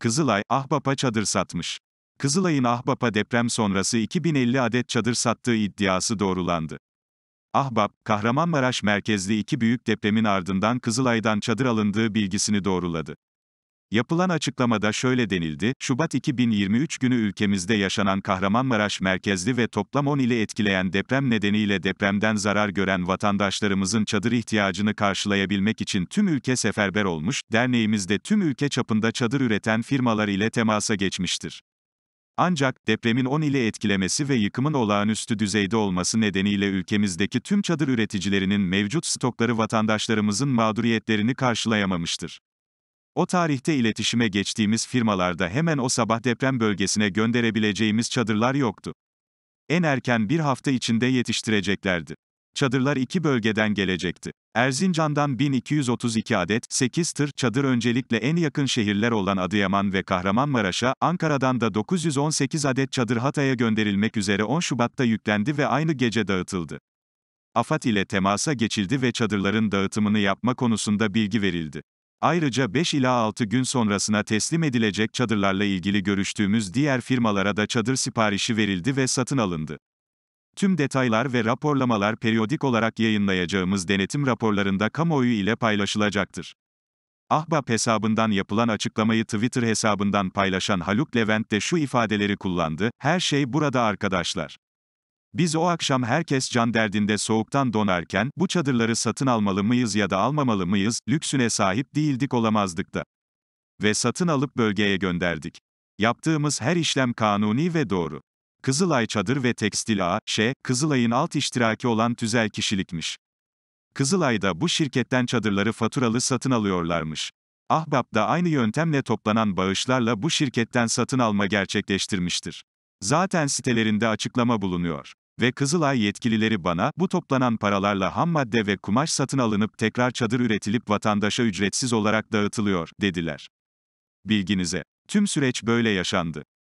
Kızılay, Ahbap'a çadır satmış. Kızılay'ın Ahbap'a deprem sonrası 2050 adet çadır sattığı iddiası doğrulandı. Ahbap, Kahramanmaraş merkezli iki büyük depremin ardından Kızılay'dan çadır alındığı bilgisini doğruladı. Yapılan açıklamada şöyle denildi, Şubat 2023 günü ülkemizde yaşanan Kahramanmaraş merkezli ve toplam 10 ili etkileyen deprem nedeniyle depremden zarar gören vatandaşlarımızın çadır ihtiyacını karşılayabilmek için tüm ülke seferber olmuş, derneğimiz de tüm ülke çapında çadır üreten firmalar ile temasa geçmiştir. Ancak, depremin 10 ili etkilemesi ve yıkımın olağanüstü düzeyde olması nedeniyle ülkemizdeki tüm çadır üreticilerinin mevcut stokları vatandaşlarımızın mağduriyetlerini karşılayamamıştır. O tarihte iletişime geçtiğimiz firmalarda hemen o sabah deprem bölgesine gönderebileceğimiz çadırlar yoktu. En erken bir hafta içinde yetiştireceklerdi. Çadırlar iki bölgeden gelecekti. Erzincan'dan 1232 adet, 8 tır çadır öncelikle en yakın şehirler olan Adıyaman ve Kahramanmaraş'a, Ankara'dan da 918 adet çadır Hatay'a gönderilmek üzere 10 Şubat'ta yüklendi ve aynı gece dağıtıldı. AFAD ile temasa geçildi ve çadırların dağıtımını yapma konusunda bilgi verildi. Ayrıca 5 ila 6 gün sonrasına teslim edilecek çadırlarla ilgili görüştüğümüz diğer firmalara da çadır siparişi verildi ve satın alındı. Tüm detaylar ve raporlamalar periyodik olarak yayınlayacağımız denetim raporlarında kamuoyu ile paylaşılacaktır. Ahbap hesabından yapılan açıklamayı Twitter hesabından paylaşan Haluk Levent de şu ifadeleri kullandı, her şey burada arkadaşlar. Biz o akşam herkes can derdinde soğuktan donarken, bu çadırları satın almalı mıyız ya da almamalı mıyız, lüksüne sahip değildik olamazdık da. Ve satın alıp bölgeye gönderdik. Yaptığımız her işlem kanuni ve doğru. Kızılay Çadır ve Tekstil A.Ş., Kızılay'ın alt iştiraki olan tüzel kişilikmiş. Kızılay'da bu şirketten çadırları faturalı satın alıyorlarmış. Ahbap da aynı yöntemle toplanan bağışlarla bu şirketten satın alma gerçekleştirmiştir. Zaten sitelerinde açıklama bulunuyor. Ve Kızılay yetkilileri bana, bu toplanan paralarla ham madde ve kumaş satın alınıp tekrar çadır üretilip vatandaşa ücretsiz olarak dağıtılıyor, dediler. Bilginize. Tüm süreç böyle yaşandı.